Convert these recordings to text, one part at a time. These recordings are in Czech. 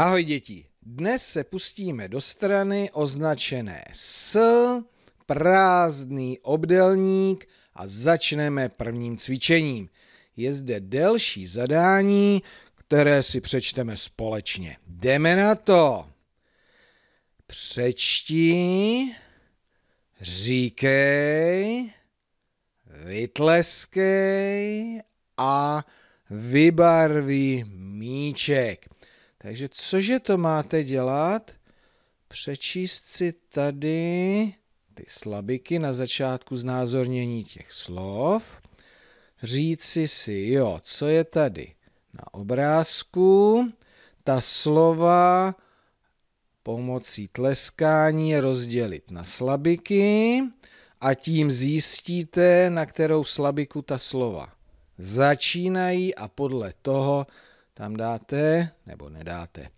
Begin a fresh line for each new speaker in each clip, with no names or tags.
Ahoj děti, dnes se pustíme do strany označené s prázdný obdelník a začneme prvním cvičením. Je zde delší zadání, které si přečteme společně. Jdeme na to. Přečti, říkej, vytleskej a vybarví míček. Takže cože to máte dělat? Přečíst si tady ty slabiky na začátku znázornění těch slov. Říci si, jo, co je tady na obrázku. Ta slova pomocí tleskání rozdělit na slabiky a tím zjistíte, na kterou slabiku ta slova začínají a podle toho tam dáte nebo nedáte.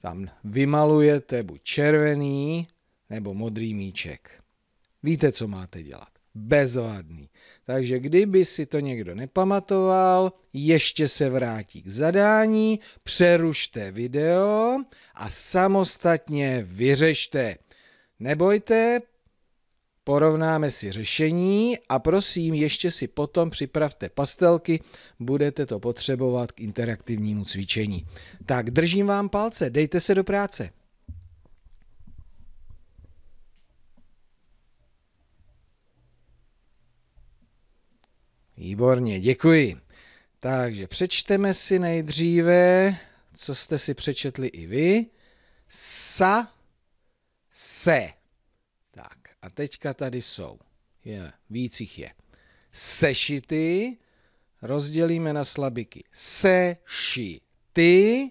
Tam vymalujete buď červený nebo modrý míček. Víte, co máte dělat. Bezvadný. Takže kdyby si to někdo nepamatoval, ještě se vrátí k zadání, přerušte video a samostatně vyřešte. Nebojte, Porovnáme si řešení a prosím, ještě si potom připravte pastelky, budete to potřebovat k interaktivnímu cvičení. Tak držím vám palce, dejte se do práce. Výborně, děkuji. Takže přečteme si nejdříve, co jste si přečetli i vy. Sa, se. A teďka tady jsou. Je, víc jich je. Sešity rozdělíme na slabiky. Sešity.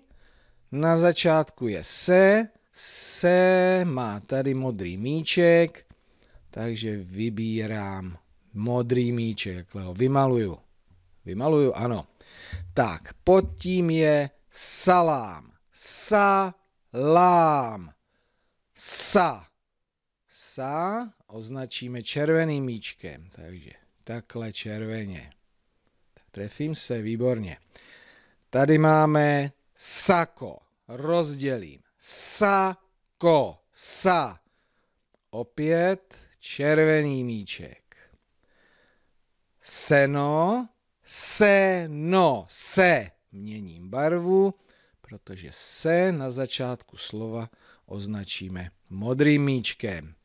Na začátku je se. Se má tady modrý míček, takže vybírám modrý míček, jakhle ho vymaluju. Vymaluju, ano. Tak, pod tím je salám. Salám. Sa sa označíme červeným míčkem, takže takhle červeně. Tak trefím se, výborně. Tady máme sako, rozdělím. Sako, sa. Opět červený míček. Seno, seno, se. Měním barvu, protože se na začátku slova označíme modrým míčkem.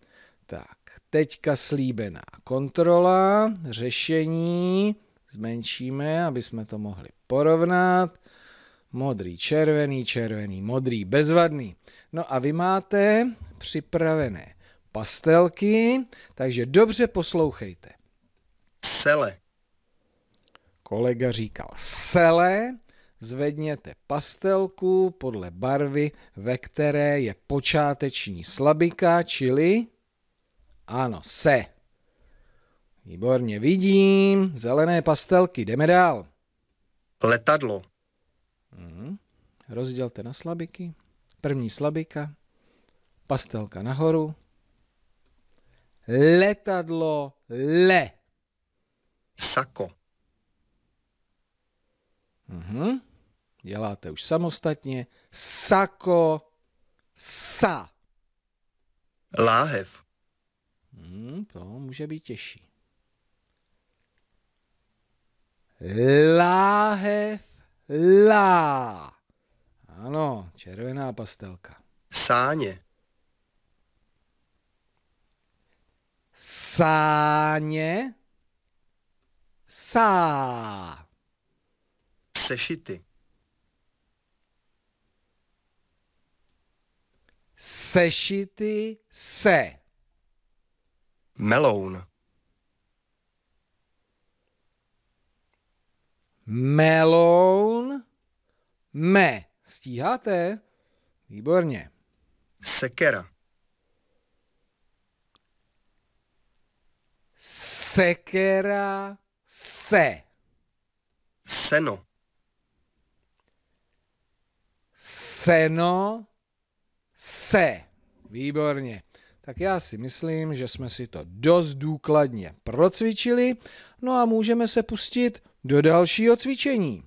Tak, teďka slíbená kontrola, řešení, zmenšíme, aby jsme to mohli porovnat. Modrý, červený, červený, modrý, bezvadný. No a vy máte připravené pastelky, takže dobře poslouchejte.
Sele.
Kolega říkal sele, zvedněte pastelku podle barvy, ve které je počáteční slabika, čili ano, se. Výborně, vidím. Zelené pastelky, jdeme dál.
Letadlo.
Mhm. Rozdělte na slabiky. První slabika. Pastelka nahoru. Letadlo, le.
Sako.
Mhm. Děláte už samostatně. Sako, sa.
Láhev.
Hmm, to může být těžší. Láhev, lá. Ano, červená pastelka.
Sáně.
Sáně, sá.
Sešity.
Sešity, se.
Meloun.
Meloun, me. Stíháte? Výborně.
Sekera.
Sekera, se.
Seno.
Seno, se. Výborně. Tak já si myslím, že jsme si to dost důkladně procvičili, no a můžeme se pustit do dalšího cvičení.